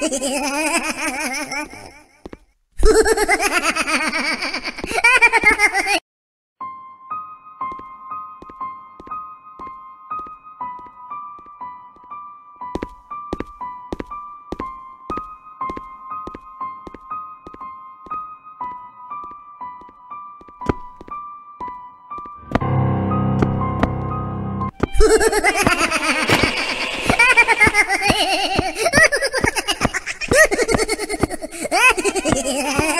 Ha ha ha ha! Yeah.